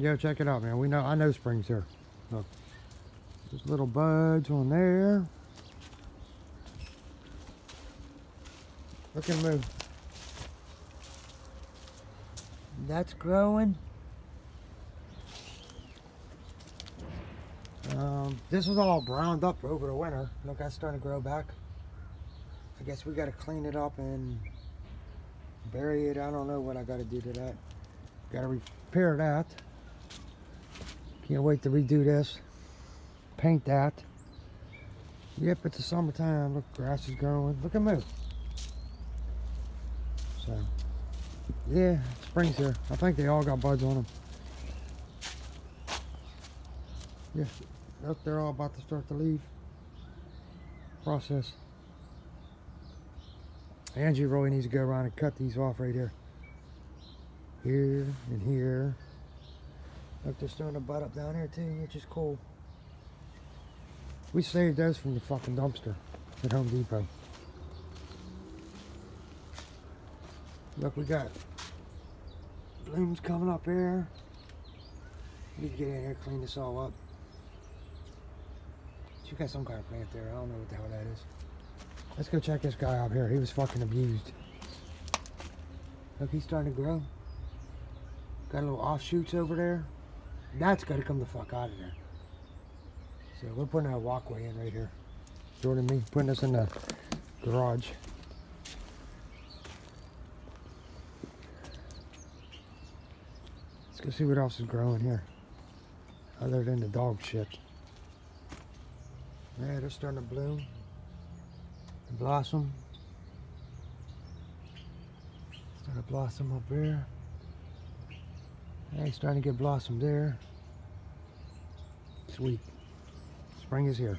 Yeah, check it out, man. We know I know spring's here. Look. There's little buds on there. Look them move. That's growing. Um, this was all browned up over the winter. Look, that's starting to grow back. I guess we got to clean it up and bury it. I don't know what I got to do to that. Got to repair that. Can't wait to redo this. Paint that. Yep, it's the summertime. Look, grass is growing. Look at me. So, yeah, spring's here. I think they all got buds on them. Yeah, Nope, they're all about to start to leave. Process. Angie really needs to go around and cut these off right here. Here and here. Look, they're starting to butt up down here too, which is cool. We saved those from the fucking dumpster at Home Depot. Look, we got blooms coming up here. To get in here, clean this all up. You got some kind of plant there. I don't know what the hell that is. Let's go check this guy out here. He was fucking abused. Look, he's starting to grow. Got a little offshoots over there. That's got to come the fuck out of there. So we're putting a walkway in right here. Jordan me putting this in the garage. Let's go see what else is growing here. Other than the dog shit. Yeah, they're starting to bloom and blossom. Starting to blossom up there. Hey, starting to get blossom there. Sweet. Spring is here.